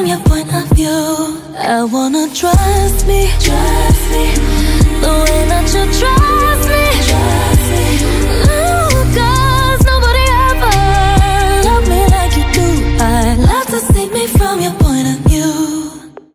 from your point of view. I wanna trust me Trust me. The way that you trust me. Trust me Ooh, cause nobody ever loved me like you do. I love to see me from your point of view.